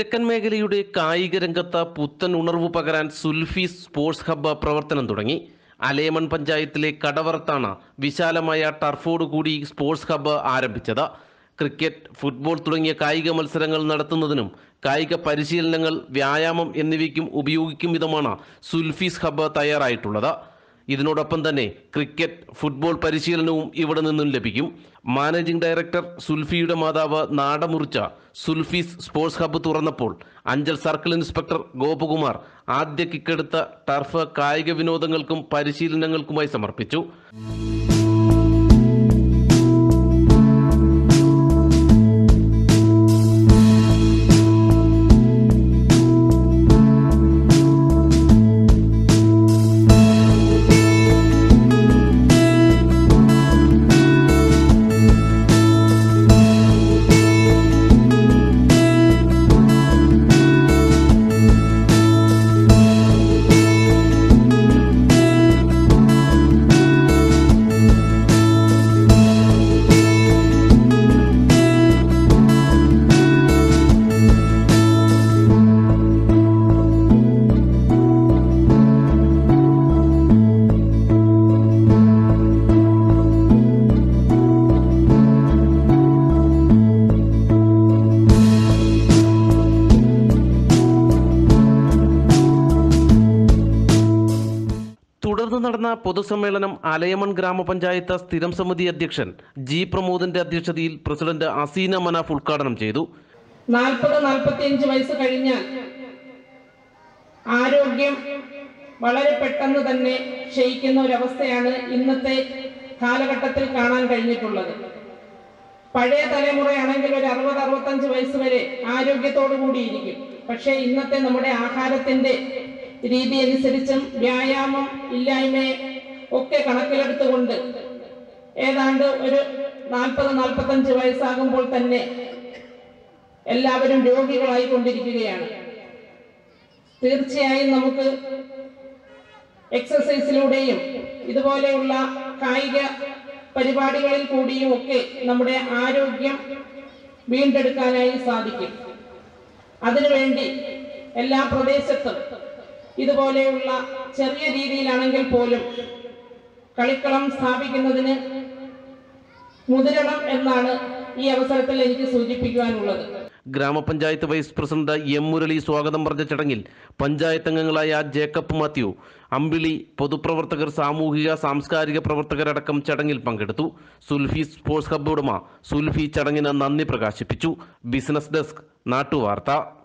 കിഴക്കൻ മേഖലയുടെ കായിക രംഗത്ത് പുത്തൻ ഉണർവ് പകരാൻ സുൽഫി സ്പോർട്സ് ഹബ്ബ് പ്രവർത്തനം തുടങ്ങി. അലേമൺ പഞ്ചായത്തിലെ കടവറത്താണ് വിശാലമായ ടർഫോട് കൂടി സ്പോർട്സ് ഹബ്ബ് ആരംഭിച്ചത്. ക്രിക്കറ്റ് ഫുട്ബോൾ തുടങ്ങിയ കായിക മത്സരങ്ങൾ നടത്തുന്നതിനും കായിക പരിശീലനങ്ങൾ വ്യായാമം എന്നിവയ്ക്കും ഉപയോഗിക്കും വിധമാണ് സുൽഫീസ് ഹബ്ബ് തയ്യാറായിട്ടുള്ളത്. ഇതിനോടൊപ്പം തന്നെ ക്രിക്കറ്റ് ഫുട്ബോൾ പരിശീലനവും ഇവിടെ നിന്നും ലഭിക്കും. മാനേജിംഗ് ഡയറക്ടർ സുൽഫിയുടെ മാതാവ് നാടമുറിച്ച സുൽഫീസ് സ്പോർട്സ് ഹബ്ബ് തുറന്നപ്പോൾ അഞ്ചൽ സർക്കിൾ ഇൻസ്പെക്ടർ ഗോപകുമാർ ആദ്യ കിക്കെടുത്ത ടർഫ് കായിക വിനോദങ്ങൾക്കും പരിശീലനങ്ങൾക്കുമായി സമർപ്പിച്ചു. നടന്ന പൊതുസമ്മേളനം അലയമൺ ഗ്രാമപഞ്ചായത്ത് സ്ഥിരം സമിതി അധ്യക്ഷൻ ജി പ്രമോദിന്റെ അധ്യക്ഷതയിൽ പ്രസിഡന്റ് അസീന മനാഫ് ഉദ്ഘാടനം ചെയ്തു. നാൽപ്പത് നാൽപ്പത്തിയഞ്ച് വയസ്സ് കഴിഞ്ഞാൽ ആരോഗ്യം വളരെ പെട്ടെന്ന് തന്നെ ക്ഷയിക്കുന്ന ഒരവസ്ഥയാണ് ഇന്നത്തെ കാലഘട്ടത്തിൽ കാണാൻ കഴിഞ്ഞിട്ടുള്ളത്. പഴയ തലമുറയാണെങ്കിൽ ഒരു അറുപത് അറുപത്തഞ്ച് വയസ്സ് വരെ ആരോഗ്യത്തോടു കൂടിയിരിക്കും പക്ഷേ ഇന്നത്തെ നമ്മുടെ ആഹാരത്തിന്റെ രീതി അനുസരിച്ചും വ്യായാമം ഇല്ലായ്മയെ ഒക്കെ കണക്കിലെടുത്തുകൊണ്ട് ഏതാണ്ട് ഒരു നാൽപ്പത് നാൽപ്പത്തഞ്ച് വയസ്സാകുമ്പോൾ തന്നെ എല്ലാവരും രോഗികളായി കൊണ്ടിരിക്കുകയാണ് തീർച്ചയായും നമുക്ക് എക്സസൈസിലൂടെയും ഇതുപോലെയുള്ള കായിക പരിപാടികളിൽ കൂടിയും ഒക്കെ നമ്മുടെ ആരോഗ്യം വീണ്ടെടുക്കാനായി സാധിക്കും. അതിനുവേണ്ടി എല്ലാ പ്രദേശത്തും ഇതുപോലെയുള്ള ചെറിയ രീതിയിലാണെങ്കിൽ പോലും കളിക്കളം സ്ഥാപിക്കുന്നതിന് മുതിരണം എന്നാണ് ഈ അവസരത്തിൽ എനിക്ക് സൂചിപ്പിക്കുവാനുള്ളത്. ഗ്രാമപഞ്ചായത്ത് വൈസ് പ്രസിഡന്റ് എം മുരളി സ്വാഗതം പറഞ്ഞ ചടങ്ങിൽ പഞ്ചായത്ത് അംഗങ്ങളായ ജേക്കബ് മാത്യു അമ്പിളി പൊതുപ്രവർത്തകർ സാമൂഹിക സാംസ്കാരിക പ്രവർത്തകരടക്കം ചടങ്ങിൽ പങ്കെടുത്തു. സുൽഫി സ്പോർട്സ് ഹബ്ബ് ഉടമ സുൽഫി ചടങ്ങിന് നന്ദി പ്രകാശിപ്പിച്ചു. Business desk നാട്ടുവാർത്ത.